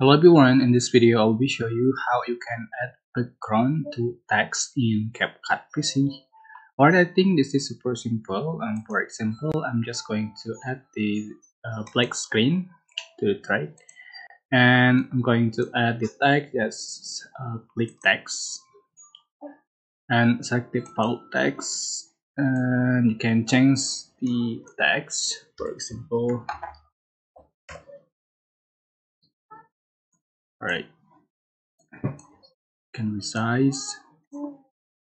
Hello everyone, in this video I'll be show you how you can add background to text in CapCut PC. Alright, I think this is super simple. Um, for example, I'm just going to add the uh, black screen to the right, and I'm going to add the text. Just uh, click text and select the bold text, and you can change the text. For example, Alright. Can resize.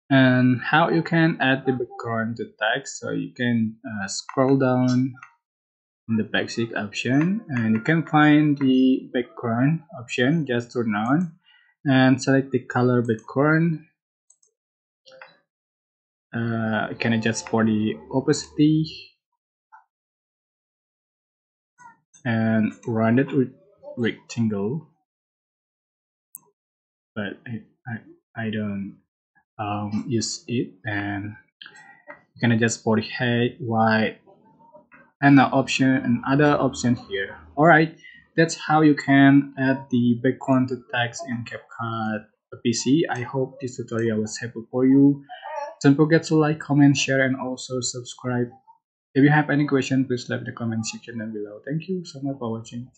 And how you can add the background to text. So you can uh, scroll down in the basic option and you can find the background option. Just turn on and select the color background. Uh, you can adjust for the opacity and run it with rectangle but I, I, I don't um, use it and you can adjust body height, white, and the option and other option here. Alright, that's how you can add the background to text in CapCut PC. I hope this tutorial was helpful for you. Don't forget to like, comment, share, and also subscribe. If you have any question, please leave the comment section down below. Thank you so much for watching.